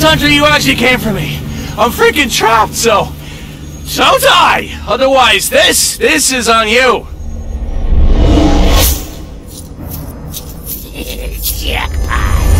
Tundra, you actually came for me. I'm freaking trapped, so... So die! Otherwise, this, this is on you. Critical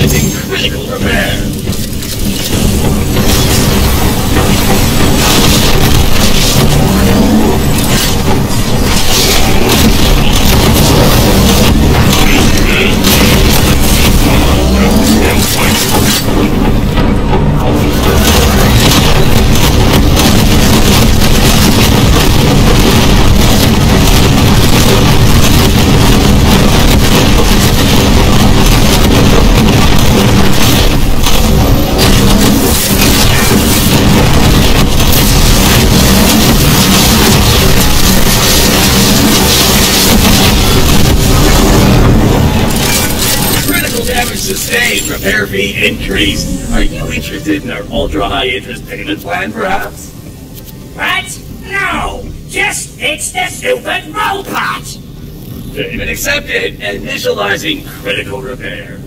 Initializing critical repair. Increased. Are you interested in our ultra high interest payment plan, perhaps? What? No! Just fix the stupid robot! Payment accepted. Initializing critical repair.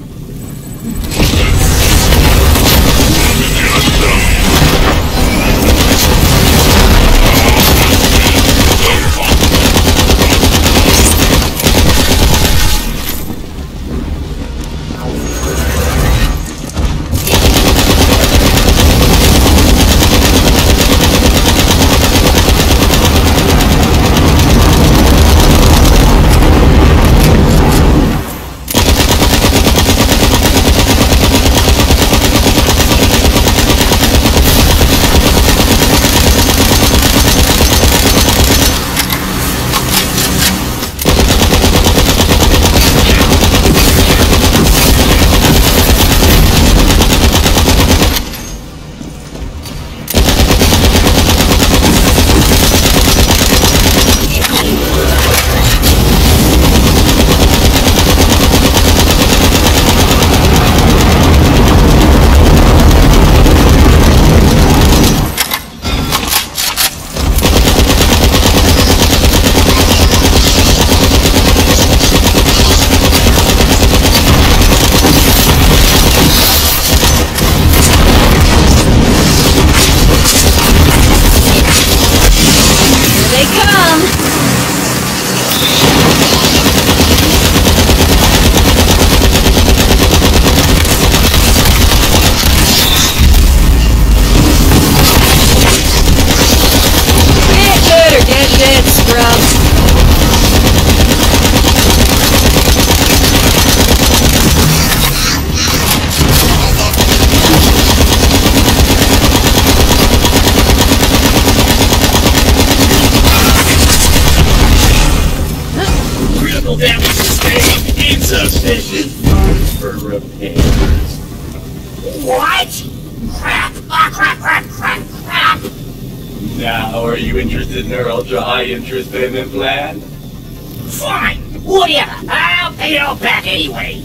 Now, are you interested in our ultra high interest payment plan? Fine! Whatever! I'll pay it all back anyway!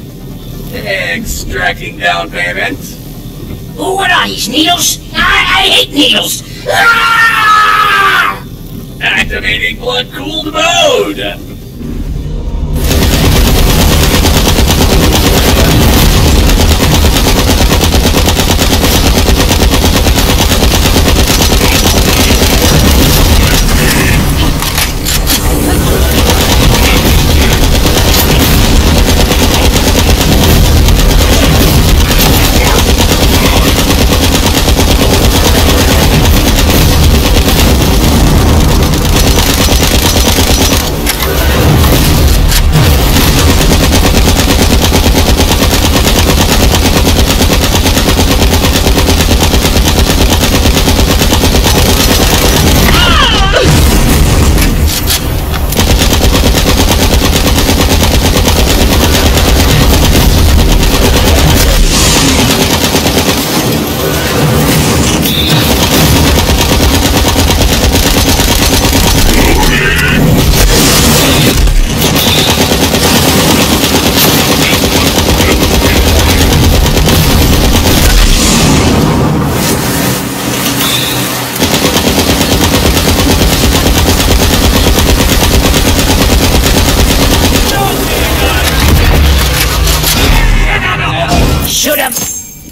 Extracting down payment. What are these, needles? I, I hate needles! Ah! Activating blood cooled mode.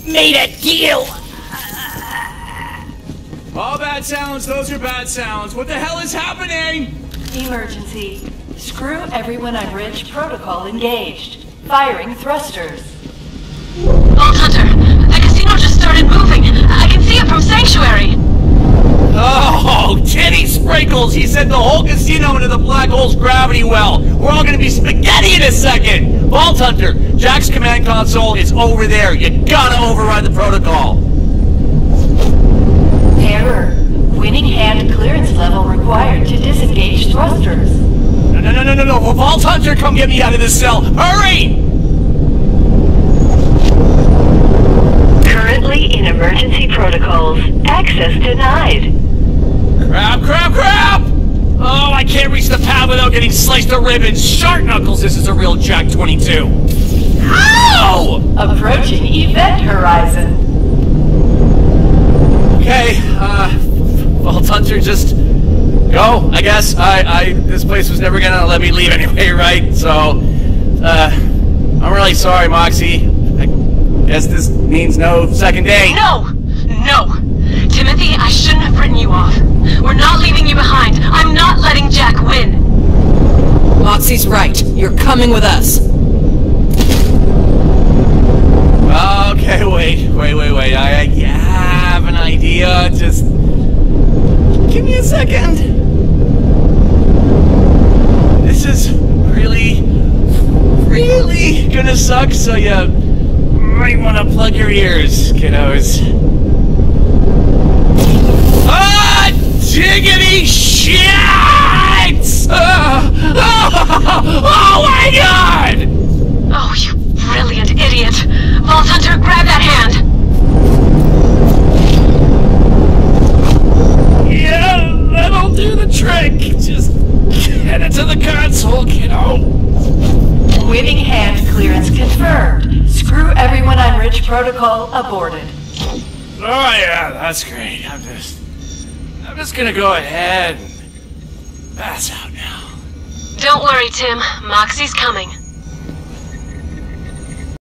Made a deal. All bad sounds, those are bad sounds. What the hell is happening? Emergency. Screw everyone on Ridge protocol engaged. Firing thrusters. Vault Hunter, the casino just started moving. I can see it from Sanctuary. Oh, titty sprinkles! He sent the whole casino into the black hole's gravity well. We're all gonna be spaghetti in a second. Vault Hunter, Jack's command console is over there. You gotta override the protocol. Error. Winning hand clearance level required to disengage thrusters. No, no, no, no, no, no! Vault Hunter, come get me out of this cell! Hurry! Currently in emergency protocols. Access denied. Crap, crap, crap! Oh, I can't reach the pad without getting sliced to ribbons. Shark Knuckles, this is a real Jack 22. Ow! Approaching event horizon. Okay, uh, Vault Hunter, just go, I guess. I, I, this place was never gonna let me leave anyway, right? So, uh, I'm really sorry, Moxxi. I guess this means no second date. No! No! Timothy, I shouldn't have written you off. We're not leaving you behind. I'm not letting Jack win. Moxxi's right. You're coming with us. Okay, wait, wait, wait, wait. I, I have an idea. Just give me a second. This is really, really gonna suck. So you might want to plug your ears, kiddos. Ah, diggity shit! Ah, oh my god! Oh, you brilliant idiot. Vault Hunter, grab that hand. Yeah, that'll do the trick. Just get it to the console, kiddo. Winning hand clearance confirmed. Screw everyone on Ridge protocol aborted. Oh yeah, that's great. I'm just, I'm just gonna go ahead and pass out now. Don't worry, Tim. Moxxi's coming.